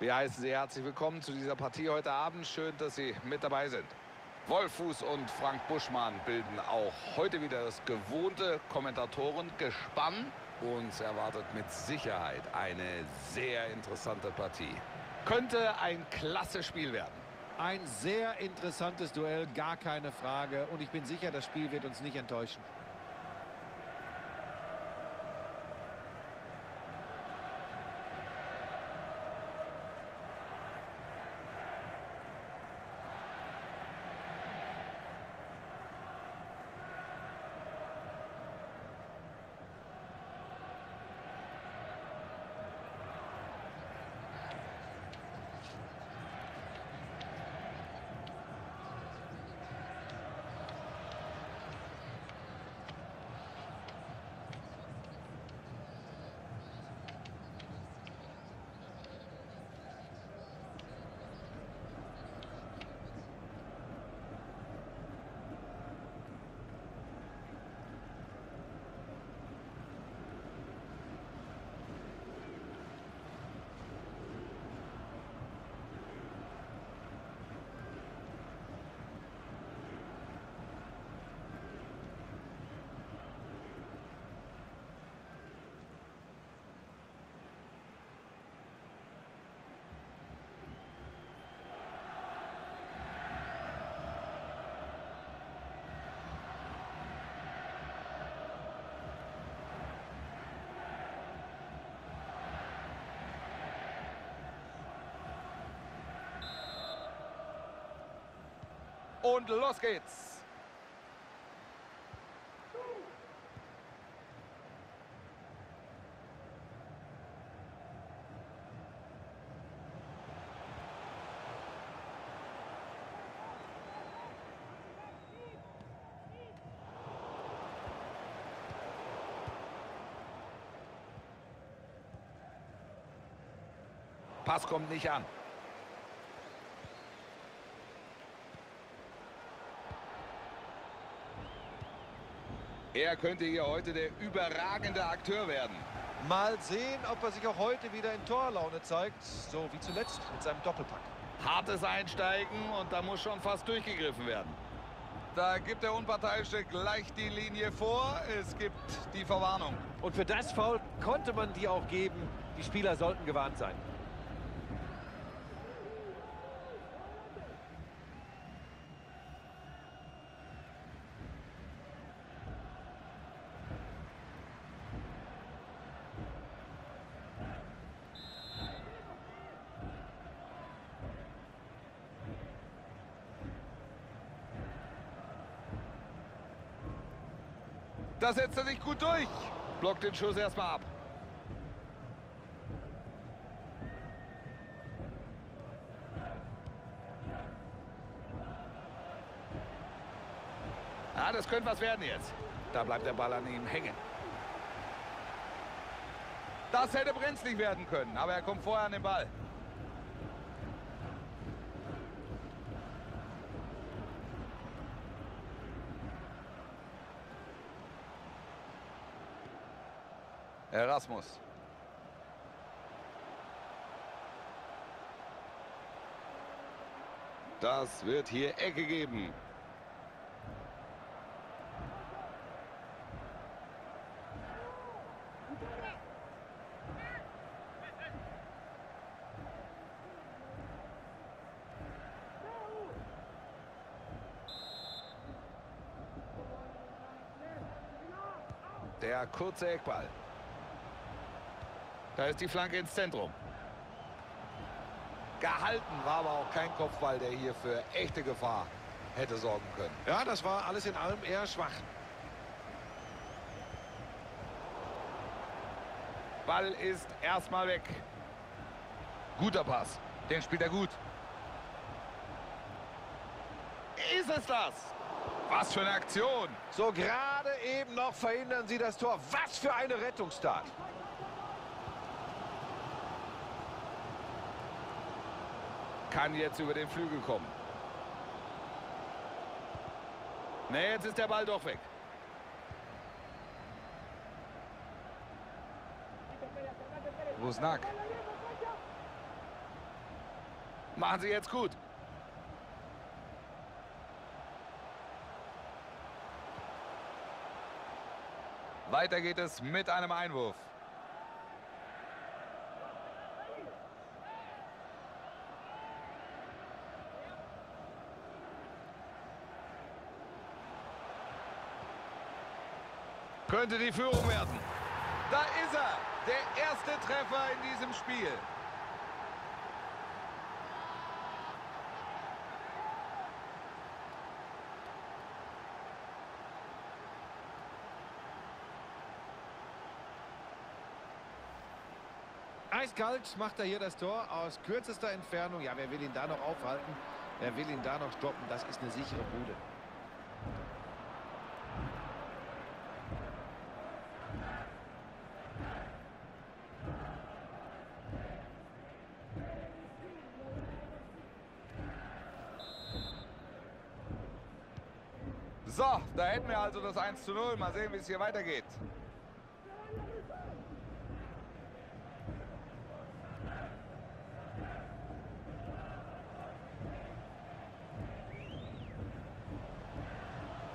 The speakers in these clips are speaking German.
Wir heißen Sie herzlich willkommen zu dieser Partie heute Abend. Schön, dass Sie mit dabei sind. Wolfuß und Frank Buschmann bilden auch heute wieder das gewohnte Kommentatorengespann. Uns erwartet mit Sicherheit eine sehr interessante Partie. Könnte ein klasse Spiel werden. Ein sehr interessantes Duell, gar keine Frage. Und ich bin sicher, das Spiel wird uns nicht enttäuschen. Und los geht's. Pass kommt nicht an. Er könnte hier heute der überragende Akteur werden. Mal sehen, ob er sich auch heute wieder in Torlaune zeigt, so wie zuletzt mit seinem Doppelpack. Hartes Einsteigen und da muss schon fast durchgegriffen werden. Da gibt der Unparteiische gleich die Linie vor. Es gibt die Verwarnung. Und für das Foul konnte man die auch geben. Die Spieler sollten gewarnt sein. Da setzt er sich gut durch. Blockt den Schuss erstmal ab. Ah, das könnte was werden jetzt. Da bleibt der Ball an ihm hängen. Das hätte brenzlig werden können, aber er kommt vorher an den Ball. Erasmus. Das wird hier Ecke geben. Der kurze Eckball. Da ist die Flanke ins Zentrum. Gehalten war aber auch kein Kopfball, der hier für echte Gefahr hätte sorgen können. Ja, das war alles in allem eher schwach. Ball ist erstmal weg. Guter Pass. Den spielt er gut. Ist es das? Was für eine Aktion. So gerade eben noch verhindern sie das Tor. Was für eine Rettungstat. Kann jetzt über den Flügel kommen. Ne, jetzt ist der Ball doch weg. Woznak. Machen sie jetzt gut. Weiter geht es mit einem Einwurf. Könnte die Führung werden. Da ist er. Der erste Treffer in diesem Spiel. Eiskalt macht er hier das Tor aus kürzester Entfernung. Ja, wer will ihn da noch aufhalten? Wer will ihn da noch stoppen? Das ist eine sichere Bude. So, da hätten wir also das 1 zu 0. Mal sehen, wie es hier weitergeht.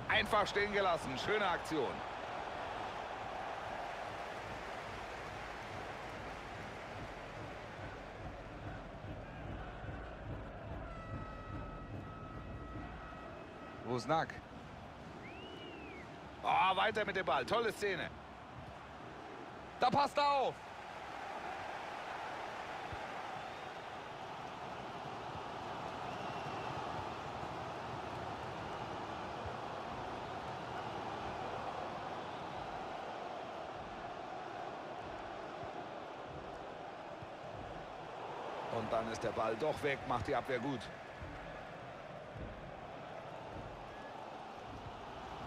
Einfach stehen gelassen. Schöne Aktion. Rusnak. Oh, weiter mit dem Ball. Tolle Szene. Da passt er auf. Und dann ist der Ball doch weg, macht die Abwehr gut.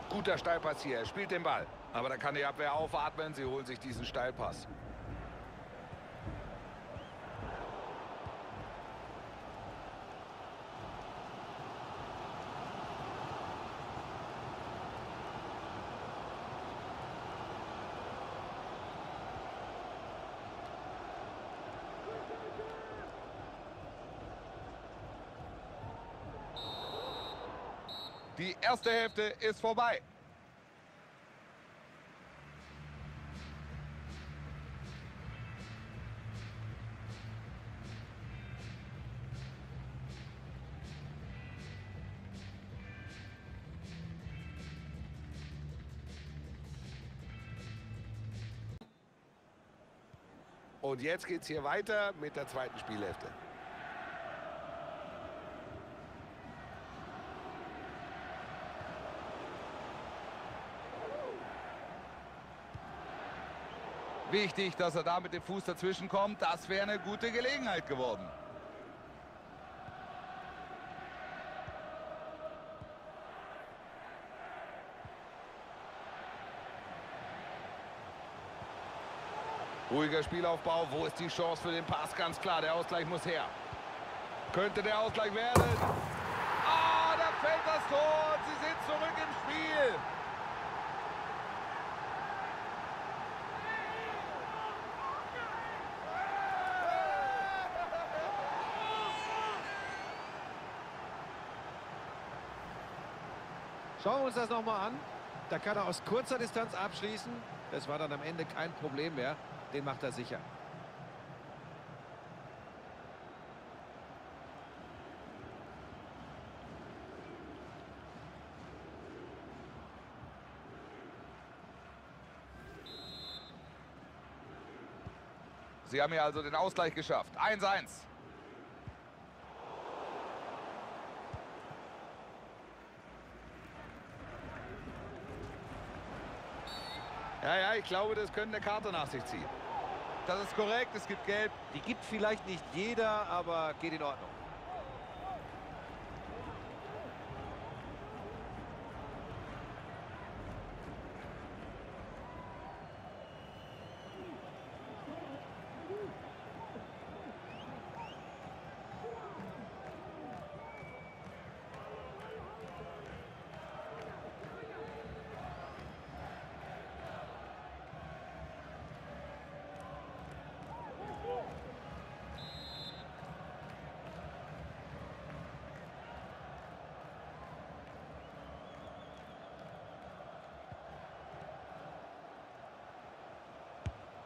Guter Steilpass hier, er spielt den Ball. Aber da kann die Abwehr aufatmen, sie holen sich diesen Steilpass. Die erste Hälfte ist vorbei. Und jetzt geht es hier weiter mit der zweiten Spielhälfte. Wichtig, dass er da mit dem Fuß dazwischen kommt. Das wäre eine gute Gelegenheit geworden. Ruhiger Spielaufbau. Wo ist die Chance für den Pass? Ganz klar, der Ausgleich muss her. Könnte der Ausgleich werden. Ah, da fällt das Tor. Sie sind zurück im Spiel. Schauen wir uns das nochmal an. Da kann er aus kurzer Distanz abschließen. Das war dann am Ende kein Problem mehr. Den macht er sicher. Sie haben hier also den Ausgleich geschafft. 1-1. Ja, ja, ich glaube, das könnte eine Karte nach sich ziehen. Das ist korrekt, es gibt Gelb. Die gibt vielleicht nicht jeder, aber geht in Ordnung.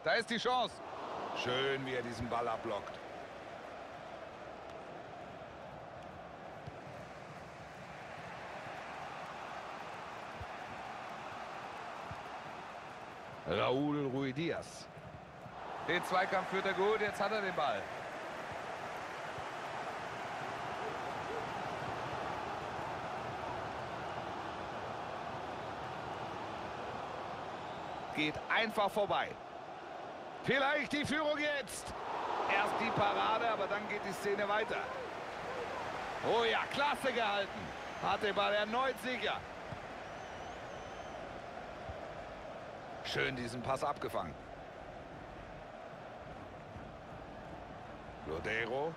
Da ist die Chance. Schön, wie er diesen Ball abblockt. Raúl Ruiz Den Zweikampf führt er gut, jetzt hat er den Ball. Geht einfach vorbei. Vielleicht die Führung jetzt. Erst die Parade, aber dann geht die Szene weiter. Oh ja, klasse gehalten. Hat den Ball erneut sicher. Schön diesen Pass abgefangen. Lodero.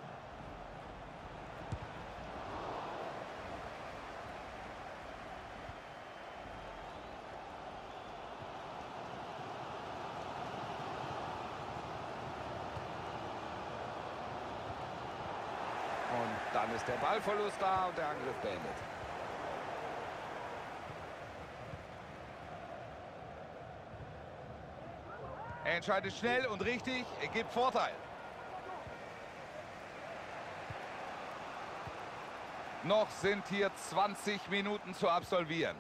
Und dann ist der Ballverlust da und der Angriff beendet. Er entscheidet schnell und richtig. Er gibt Vorteil. Noch sind hier 20 Minuten zu absolvieren.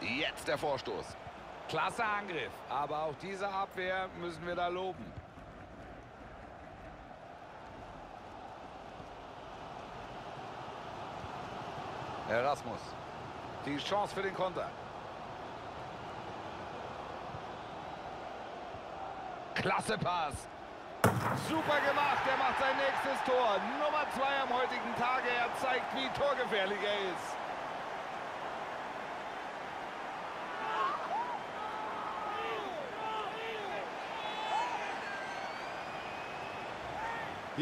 Jetzt der Vorstoß. Klasse Angriff. Aber auch diese Abwehr müssen wir da loben. Erasmus. Die Chance für den Konter. Klasse Pass. Super gemacht. Er macht sein nächstes Tor. Nummer zwei am heutigen Tage. Er zeigt, wie torgefährlich er ist.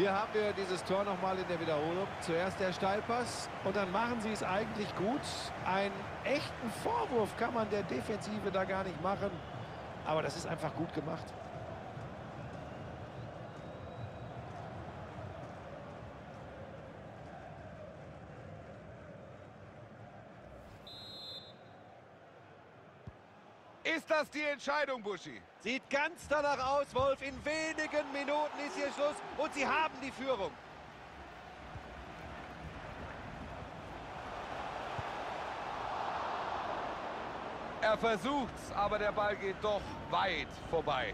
Hier haben wir dieses Tor nochmal in der Wiederholung. Zuerst der Steilpass und dann machen sie es eigentlich gut. Einen echten Vorwurf kann man der Defensive da gar nicht machen. Aber das ist einfach gut gemacht. Ist das die Entscheidung, Buschi? Sieht ganz danach aus, Wolf. In wenigen Minuten ist hier Schluss und sie haben die Führung. Er versucht's, aber der Ball geht doch weit vorbei.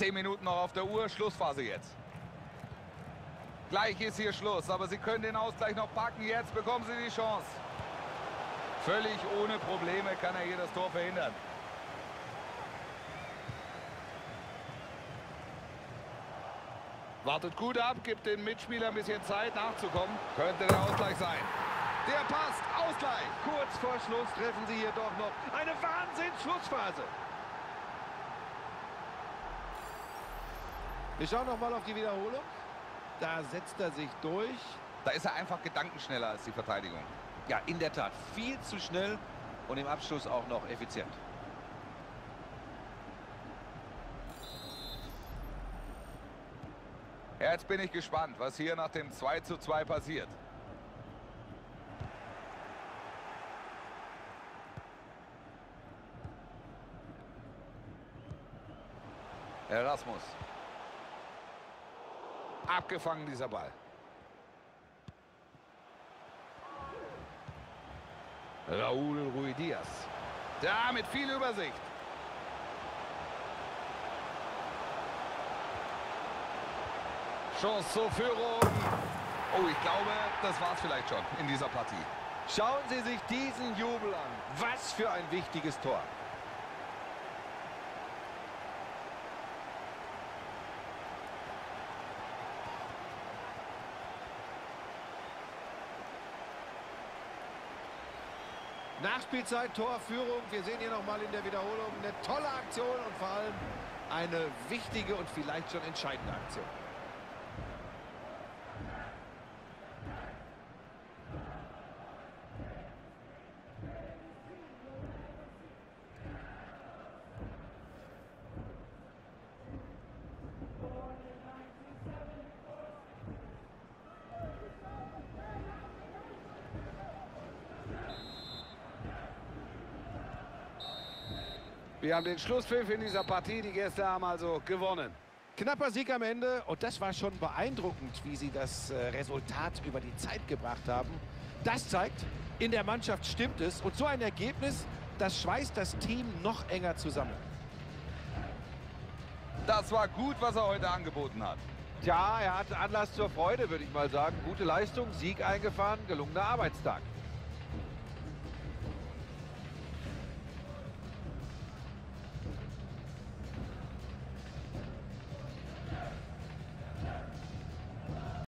Zehn Minuten noch auf der Uhr, Schlussphase jetzt. Gleich ist hier Schluss, aber sie können den Ausgleich noch packen. Jetzt bekommen sie die Chance. Völlig ohne Probleme kann er hier das Tor verhindern. Wartet gut ab, gibt den Mitspielern ein bisschen Zeit nachzukommen. Könnte der Ausgleich sein. Der passt, Ausgleich. Kurz vor Schluss treffen sie hier doch noch eine Wahnsinns-Schlussphase. Wir schauen noch mal auf die Wiederholung. Da setzt er sich durch. Da ist er einfach gedankenschneller als die Verteidigung. Ja, in der Tat. Viel zu schnell und im Abschluss auch noch effizient. Ja, jetzt bin ich gespannt, was hier nach dem 2 zu 2 passiert. Erasmus. Abgefangen dieser Ball. Raúl Ruiz Da mit viel Übersicht. Chance zur Führung. Oh, ich glaube, das war es vielleicht schon in dieser Partie. Schauen Sie sich diesen Jubel an. Was für ein wichtiges Tor. Nachspielzeit, Torführung. Wir sehen hier nochmal in der Wiederholung eine tolle Aktion und vor allem eine wichtige und vielleicht schon entscheidende Aktion. Wir haben den Schlusspfiff in dieser Partie. Die Gäste haben also gewonnen. Knapper Sieg am Ende und das war schon beeindruckend, wie sie das äh, Resultat über die Zeit gebracht haben. Das zeigt, in der Mannschaft stimmt es und so ein Ergebnis, das schweißt das Team noch enger zusammen. Das war gut, was er heute angeboten hat. Tja, er hatte Anlass zur Freude, würde ich mal sagen. Gute Leistung, Sieg eingefahren, gelungener Arbeitstag.